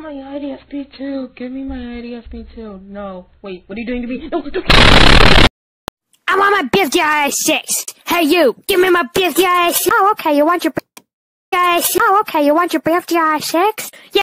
my IDFP too. Give me my IDFP too. No. Wait, what are you doing to me? No, no. I want my BFGI 6. Hey you, give me my BFGI 6. Oh, okay, you want your BFGI 6? Oh, okay, you want your BFGI 6? Yeah.